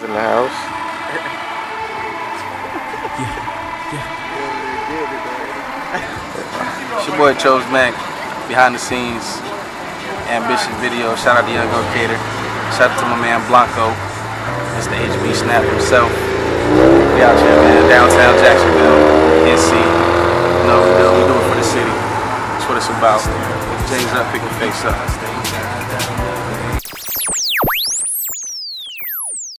Kids in the house. It's your boy Chox Mak, behind the scenes, ambitious video. Shout out to Young Go Cater. Shout out to my man Blanco. Mr. HB Snap himself. We out here, man. Downtown Jacksonville, NC. You know we do. We do it for the city. That's what it's about. Pick up, pick your face up.